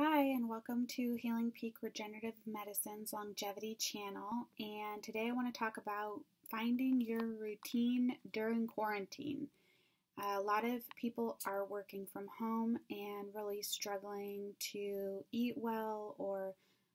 Hi, and welcome to Healing Peak Regenerative Medicine's Longevity channel. And today I want to talk about finding your routine during quarantine. a lot of people are working from home and really struggling to eat well or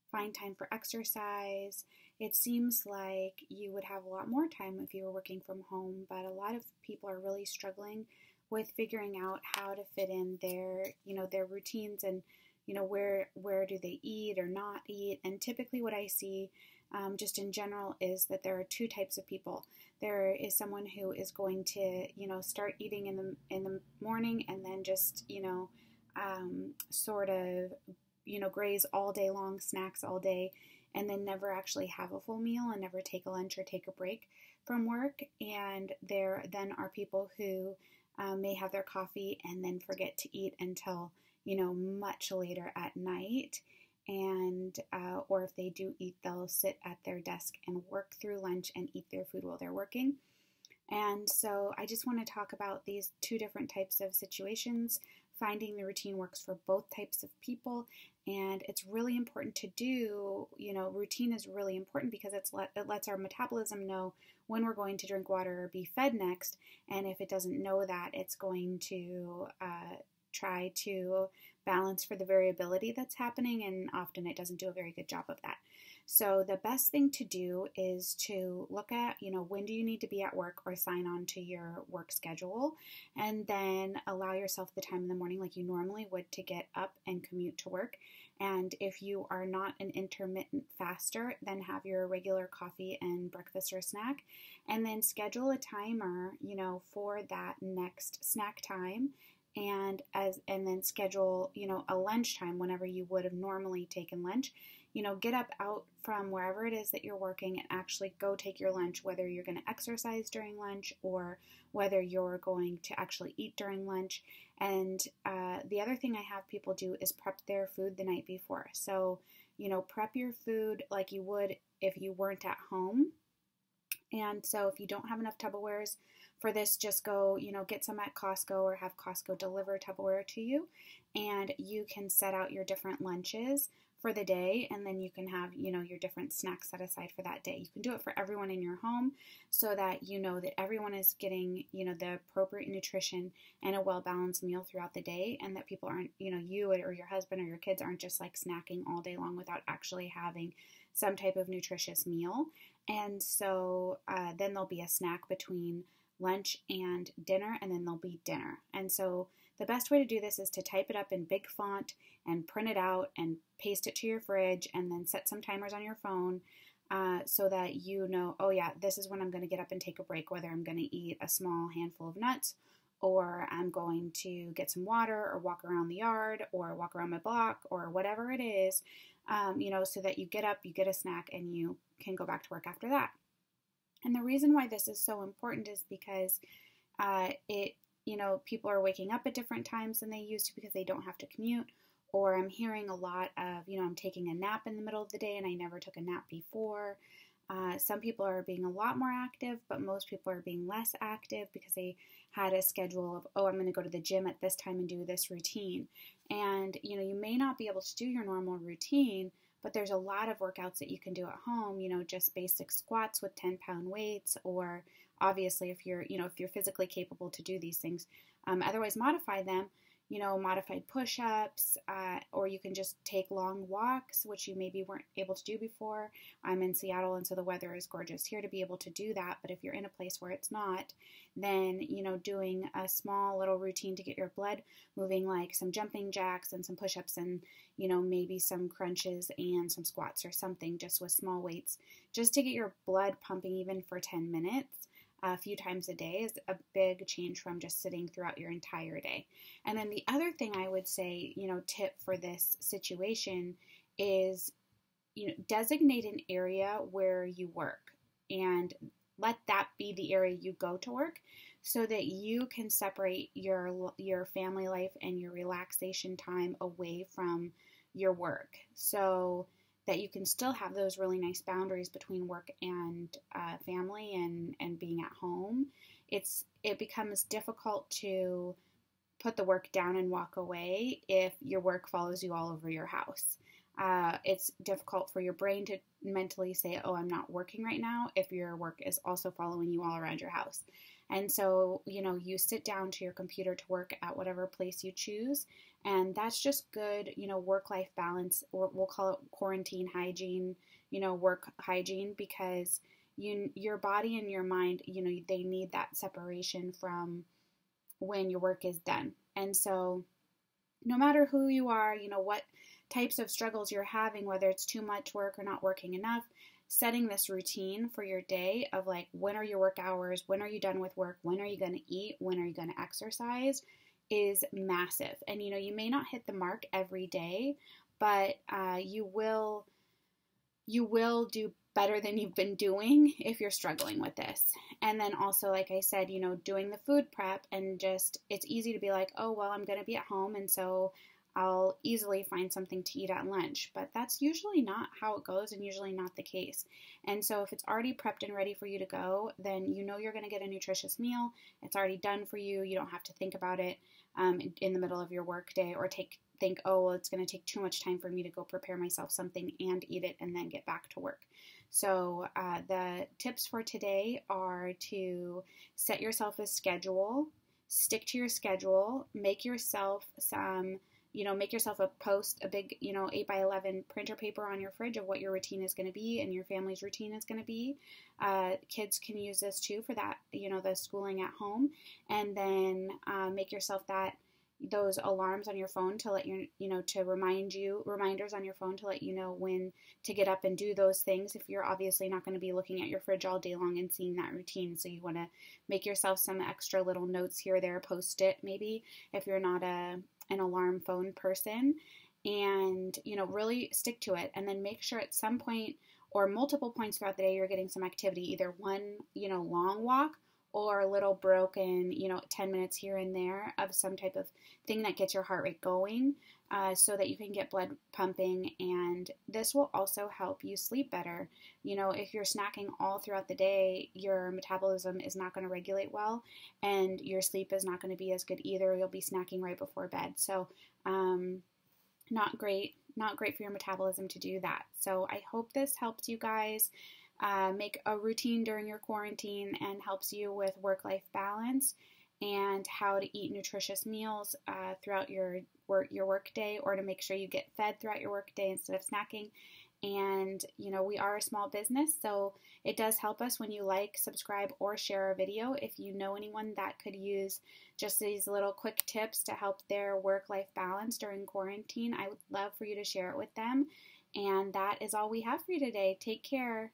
find time for exercise. It seems like you would have a lot more time if you were working from home, but a lot of people are really struggling with figuring out how to fit in their, you know, their routines and you know where where do they eat or not eat? And typically what i see um, just in general is that there are two types of people. There is someone who is going to you know start eating in the in the morning and then just you know um, sort of you know graze all day long snacks all day and then never actually have a full meal and never take a lunch or take a break from work. And there then are people who um, may have their coffee and then forget to eat until you know, much later at night. And, uh, or if they do eat, they'll sit at their desk and work through lunch and eat their food while they're working. And so I just want to talk about these two different types of situations. Finding the routine works for both types of people, and it's really important to do. You know, routine is really important because it's let, it lets our metabolism know when we're going to drink water or be fed next. And if it doesn't know that, it's going to uh, try to balance for the variability that's happening, and often it doesn't do a very good job of that. So the best thing to do is to look at, you know, when do you need to be at work or sign on to your work schedule and then allow yourself the time in the morning like you normally would to get up and commute to work. And if you are not an intermittent faster, then have your regular coffee and breakfast or snack and then schedule a timer, you know, for that next snack time and as and then schedule you know a lunchtime whenever you would have normally taken lunch. You know get up out from wherever it is that you're working and actually go take your lunch whether you're going to exercise during lunch or whether you're going to actually eat during lunch. And uh, the other thing i have people do is prep their food the night before. So you know prep your food like you would if you weren't at home. And so if you don't have enough Tupperwares for this, just go, you know, get some at Costco or have Costco deliver Tupperware to you. And you can set out your different lunches for the day and then you can have you know your different snacks set aside for that day you can do it for everyone in your home so that you know that everyone is getting you know the appropriate nutrition and a well balanced meal throughout the day and that people aren't you know you or your husband or your kids aren't just like snacking all day long without actually having some type of nutritious meal and so uh, then there'll be a snack between lunch and dinner, and then there'll be dinner. And so the best way to do this is to type it up in big font and print it out and paste it to your fridge, and then set some timers on your phone. Uh, so that you know, oh yeah, this is when I'm going to get up and take a break, whether I'm going to eat a small handful of nuts or I'm going to get some water or walk around the yard or walk around my block or whatever it is um, you know, so that you get up, you get a snack, and you can go back to work after that. And the reason why this is so important is because uh, it, you know, people are waking up at different times than they used to because they don't have to commute. Or I'm hearing a lot of, you know, I'm taking a nap in the middle of the day and I never took a nap before. Uh, some people are being a lot more active, but most people are being less active because they had a schedule of, oh, I'm going to go to the gym at this time and do this routine. And, you know, you may not be able to do your normal routine, but there's a lot of workouts that you can do at home, you know, just basic squats with 10 pound weights, or obviously if you're, you know, if you're physically capable to do these things, um, otherwise modify them you know, modified push ups, uh, or you can just take long walks, which you maybe weren't able to do before. I'm in Seattle, and so the weather is gorgeous here to be able to do that. But if you're in a place where it's not, then, you know, doing a small little routine to get your blood moving, like some jumping jacks and some push ups, and, you know, maybe some crunches and some squats or something just with small weights, just to get your blood pumping even for 10 minutes a few times a day is a big change from just sitting throughout your entire day. And then the other thing I would say, you know, tip for this situation is, you know, designate an area where you work and let that be the area you go to work so that you can separate your your family life and your relaxation time away from your work. So that you can still have those really nice boundaries between work and uh, family and, and being at home, it's it becomes difficult to put the work down and walk away if your work follows you all over your house. Uh, it's difficult for your brain to mentally say, Oh, I'm not working right now, if your work is also following you all around your house. And so, you know, you sit down to your computer to work at whatever place you choose. And that's just good, you know, work life balance, or we'll call it quarantine hygiene, you know, work hygiene, because you, your body and your mind, you know, they need that separation from when your work is done. And so, no matter who you are, you know, what types of struggles you're having, whether it's too much work or not working enough, setting this routine for your day of like when are your work hours, when are you done with work, when are you going to eat, when are you going to exercise is massive. And you know, you may not hit the mark every day, but uh, you will you will do better than you've been doing if you're struggling with this. And then also, like I said, you know, doing the food prep and just it's easy to be like, oh, well, I'm going to be at home. And so I'll easily find something to eat at lunch. But that's usually not how it goes and usually not the case. And so if it's already prepped and ready for you to go, then you know you're going to get a nutritious meal. It's already done for you. You don't have to think about it um, in the middle of your workday or take think, oh, well, it's going to take too much time for me to go prepare myself something and eat it and then get back to work. So, uh, the tips for today are to set yourself a schedule, stick to your schedule, make yourself some you know, make yourself a post, a big, you know, 8 by 11 printer paper on your fridge of what your routine is going to be and your family's routine is going to be. Uh, kids can use this too for that, you know, the schooling at home. And then uh, make yourself that those alarms on your phone to let you you know to remind you reminders on your phone to let you know when to get up and do those things if you're obviously not going to be looking at your fridge all day long and seeing that routine so you want to make yourself some extra little notes here there post it maybe if you're not a an alarm phone person and you know really stick to it and then make sure at some point or multiple points throughout the day you're getting some activity either one you know long walk or a little broken, you know, 10 minutes here and there of some type of thing that gets your heart rate going uh, so that you can get blood pumping. And this will also help you sleep better. You know, if you're snacking all throughout the day, your metabolism is not going to regulate well and your sleep is not going to be as good either. You'll be snacking right before bed. So, um, not great, not great for your metabolism to do that. So, I hope this helps you guys uh, make a routine during your quarantine and helps you with work life balance and how to eat nutritious meals uh, throughout your work your work day or to make sure you get fed throughout your work day instead of snacking. And you know we are a small business so it does help us when you like subscribe or share our video if you know anyone that could use just these little quick tips to help their work life balance during quarantine. I would love for you to share it with them. And that is all we have for you today. Take care